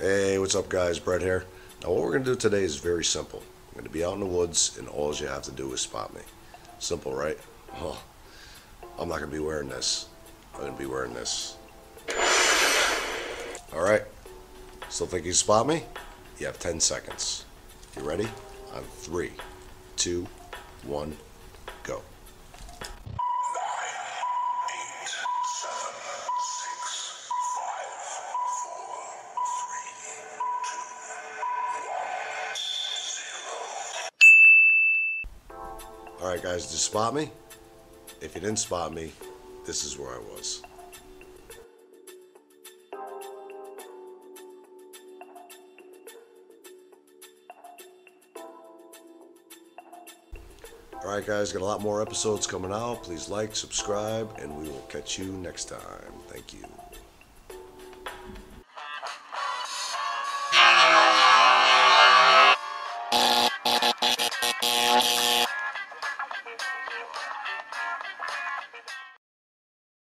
what's up, guys? Brett here. Now, what we're going to do today is very simple. I'm going to be out in the woods, and all you have to do is spot me. Simple, right? Oh, I'm not going to be wearing this. I'm going to be wearing this. All right. Still think you spot me? You have 10 seconds. You ready? On three, two, one, go. All right, guys, did you spot me? If you didn't spot me, this is where I was. All right, guys, got a lot more episodes coming out. Please like, subscribe, and we will catch you next time. Thank you.